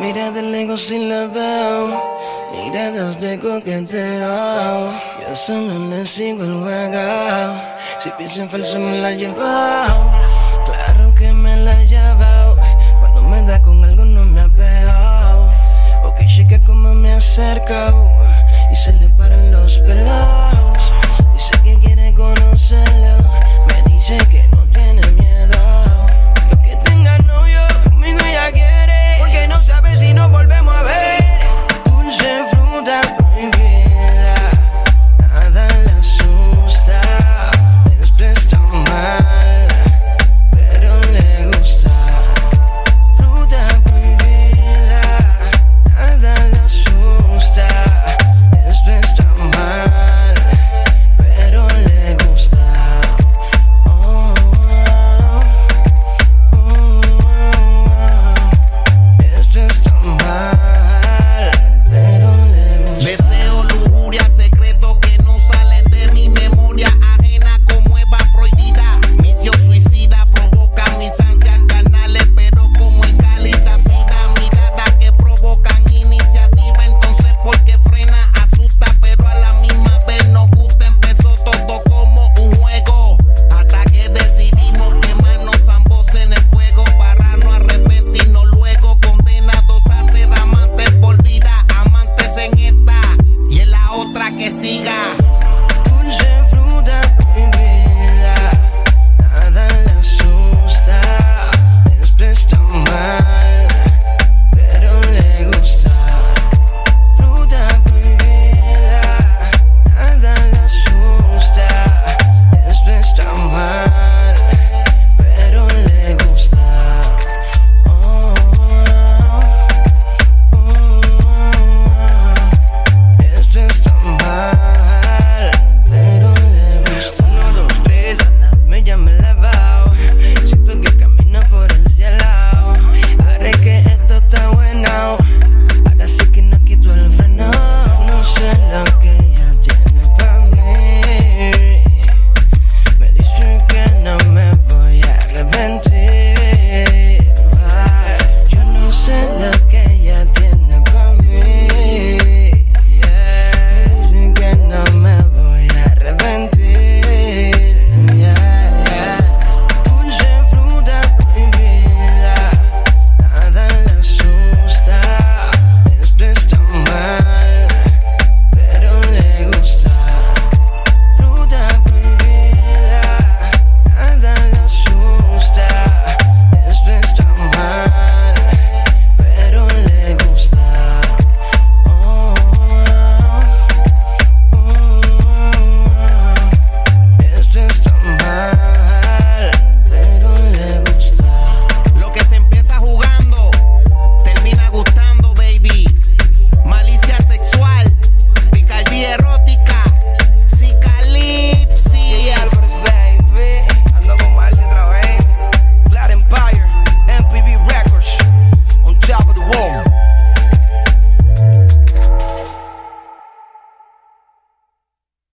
mira de lejos si la veo, miradas de coqueteo. Yo solo le sigo el juego, si pienso en falso me la llevo.